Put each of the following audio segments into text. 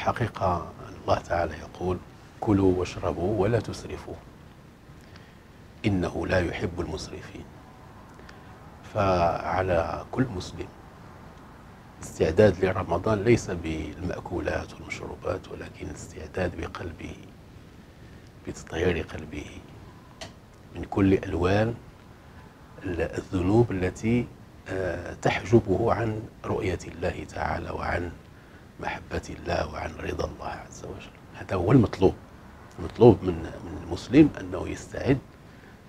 الحقيقة الله تعالى يقول كلوا واشربوا ولا تسرفوا إنه لا يحب المسرفين. فعلى كل مسلم استعداد لرمضان ليس بالمأكولات والمشروبات ولكن الاستعداد بقلبه بتطهير قلبه من كل ألوان الذنوب التي آه، تحجبه عن رؤية الله تعالى وعن محبة الله وعن رضا الله عز وجل. هذا هو المطلوب. المطلوب من من المسلم أنه يستعد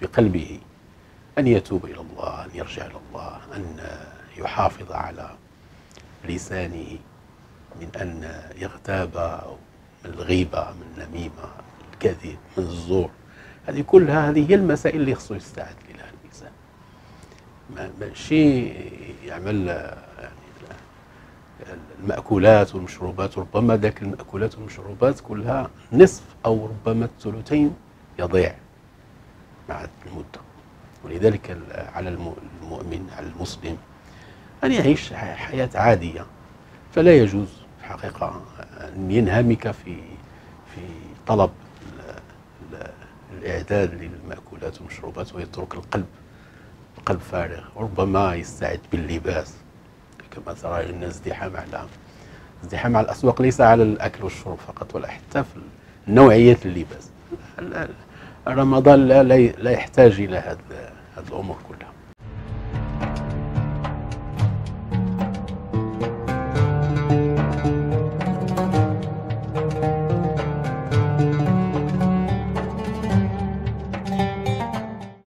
بقلبه أن يتوب إلى الله أن يرجع إلى الله أن يحافظ على لسانه من أن يغتاب من الغيبة من النميمة الكذب من الزور. هذه كلها هذه هي المسائل اللي خصو يستعد لها الإنسان. ماشي يعمل المأكولات والمشروبات ربما ذاك المأكولات والمشروبات كلها نصف أو ربما الثلثين يضيع مع المدة. ولذلك على المؤمن على المسلم أن يعيش حياة عادية. فلا يجوز الحقيقة أن ينهمك في في طلب الإعداد للمأكولات والمشروبات ويترك القلب القلب فارغ وربما يستعد باللباس. كما ترى الناس ازدحام على ازدحام على الأسواق ليس على الأكل والشرب فقط ولا حتى في نوعية اللباس. رمضان لا, لا يحتاج إلى هذه الأمور كلها